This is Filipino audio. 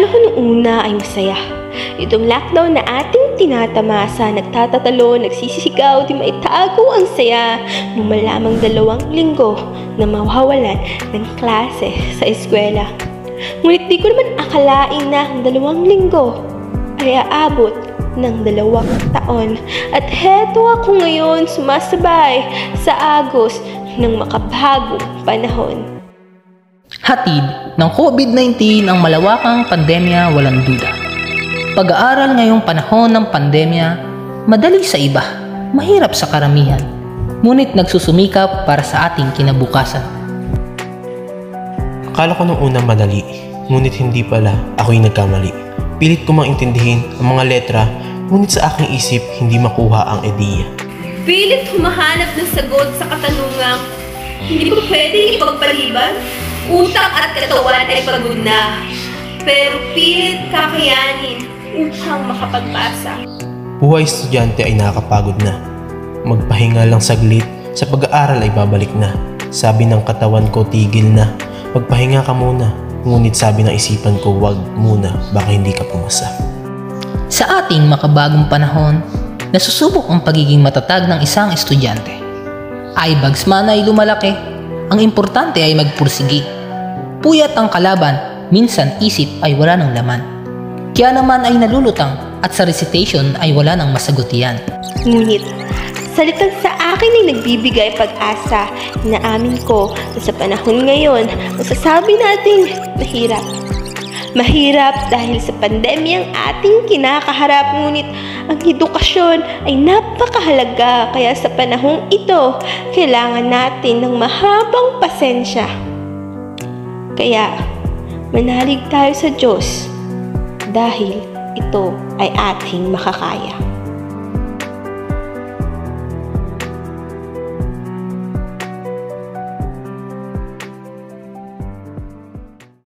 nung una ay masaya. Itong lockdown na ating tinatamasa, nagtatatalo, nagsisisigaw, di maitago ang saya nung malamang dalawang linggo na mawawalan ng klase sa eskwela. Ngunit di ko naman akalain na ang dalawang linggo ay aabot ng dalawang taon. At heto ako ngayon sumasabay sa agos ng makabagong panahon. Hatid ng COVID-19 ang malawakang pandemya walang duda. Pag-aaral ngayong panahon ng pandemya, madali sa iba, mahirap sa karamihan. Ngunit nagsusumikap para sa ating kinabukasan. Akala ko nung una madali, ngunit hindi pala ako'y nagkamali. Pilit ko mang intindihin ang mga letra, ngunit sa aking isip hindi makuha ang ideya. Pilit humahanap ng sagot sa katanungang hindi ba pwedeng ipagpaliban? Utak at katawan ay pagod na, pero pilit kakayanin upang makapagbasa. Buhay estudyante ay nakakapagod na. Magpahinga lang saglit, sa pag-aaral ay babalik na. Sabi ng katawan ko tigil na, magpahinga ka muna. Ngunit sabi ng isipan ko wag muna, baka hindi ka pumasa. Sa ating makabagong panahon, nasusubok ang pagiging matatag ng isang estudyante. Eyebags man ay lumalaki, ang importante ay magpursigi. Puyat ang kalaban, minsan isip ay wala ng laman. Kaya naman ay nalulutang at sa recitation ay wala ng masagutian. Ngunit, salitang sa akin ay nagbibigay pag-asa na amin ko na sa panahon ngayon, masasabi nating mahirap. Mahirap dahil sa pandemyang ating kinakaharap ngunit ang edukasyon ay napakahalaga kaya sa panahong ito kailangan natin ng mahabang pasensya. Kaya manalig tayo sa Diyos dahil ito ay ating makakaya.